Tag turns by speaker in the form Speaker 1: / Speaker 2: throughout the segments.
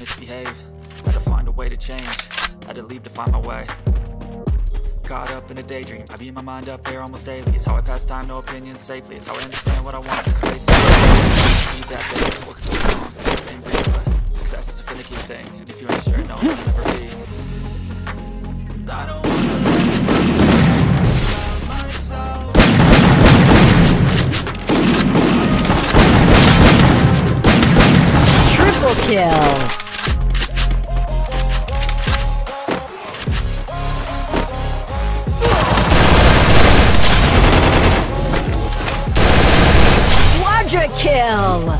Speaker 1: misbehave. Had to find a way to change. Had to leave to find my way. Caught up in a daydream. I beat my mind up there almost daily. It's how I pass time, no opinions safely. It's how I understand what I want in space. Need that what could go wrong? But success is a finicky thing. And if you ain't sure, no, it'll never be. I don't.
Speaker 2: Triple kill. Quadra kill.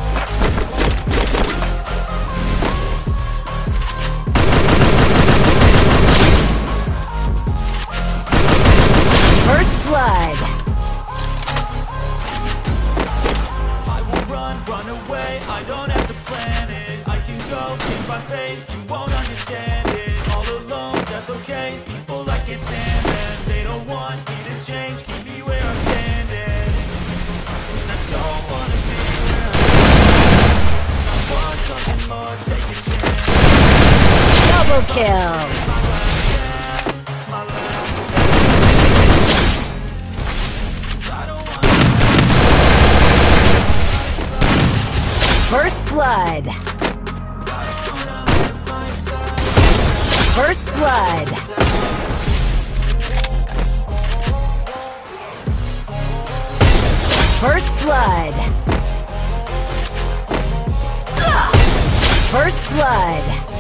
Speaker 2: First blood.
Speaker 1: I will run, run away, I don't have to plan it I can go, my fate, you won't understand
Speaker 2: Double kill. First blood. First blood. First blood. First blood.